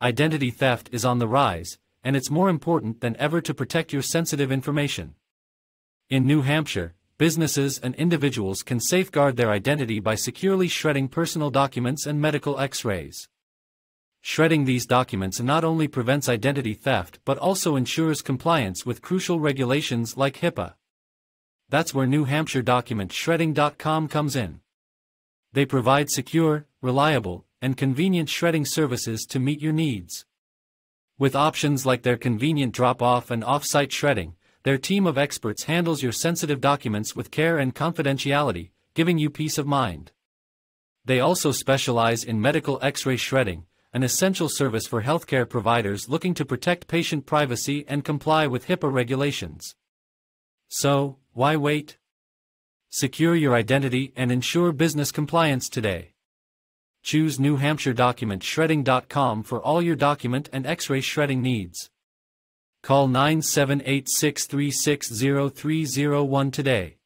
identity theft is on the rise, and it's more important than ever to protect your sensitive information. In New Hampshire, businesses and individuals can safeguard their identity by securely shredding personal documents and medical x-rays. Shredding these documents not only prevents identity theft but also ensures compliance with crucial regulations like HIPAA. That's where New Hampshire Document Shredding.com comes in. They provide secure, reliable, and convenient shredding services to meet your needs. With options like their convenient drop-off and off-site shredding, their team of experts handles your sensitive documents with care and confidentiality, giving you peace of mind. They also specialize in medical x-ray shredding, an essential service for healthcare providers looking to protect patient privacy and comply with HIPAA regulations. So, why wait? Secure your identity and ensure business compliance today. Choose New Hampshire Document Shredding.com for all your document and X-ray shredding needs. Call 978 636 0301 today.